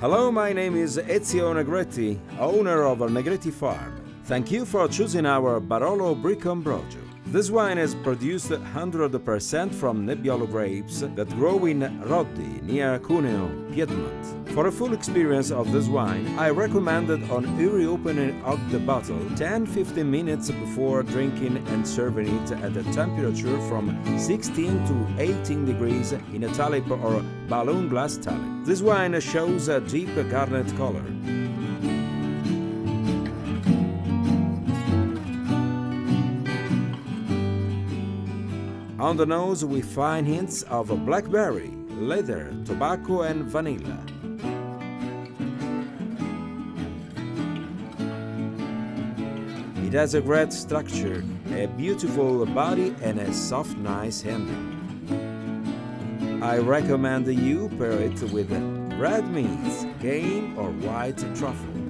Hello, my name is Ezio Negretti, owner of Negretti Farm. Thank you for choosing our Barolo Bricco Ambrogio. This wine is produced 100% from Nebbiolo grapes that grow in Roddi, near Cuneo, Piedmont. For a full experience of this wine, I recommend it on reopening of the bottle 10-15 minutes before drinking and serving it at a temperature from 16 to 18 degrees in a tulip or balloon glass tulip. This wine shows a deep garnet color. On the nose, we find hints of a blackberry, leather, tobacco, and vanilla. It has a great structure, a beautiful body, and a soft, nice handle. I recommend you pair it with red meat, game, or white truffle.